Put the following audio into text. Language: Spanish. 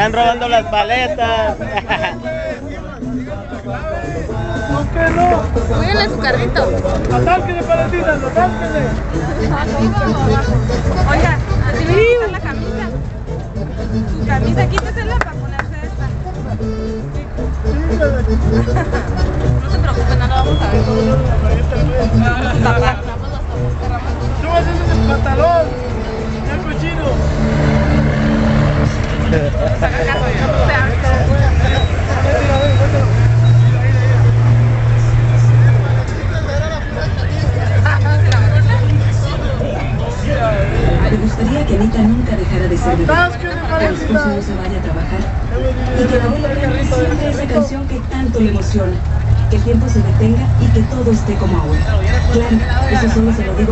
están robando las paletas. ¿Por qué no? Cuídenle su carrito. Atánquenle, paletinas, atánquenle. Oiga, así me gusta la camisa. Camisa, quítesela para ponerse esta. No se preocupen, no lo vamos a ver. Papá. Súbase ese pantalón. Ya cochino. Me gustaría que Anita nunca dejara de ser Atásquenle, que paletinas. esposo no se vaya a trabajar y que la abuela cante siempre esa canción que tanto le emociona. Que el tiempo se detenga y que todo esté como ahora. Claro, eso solo se lo digo.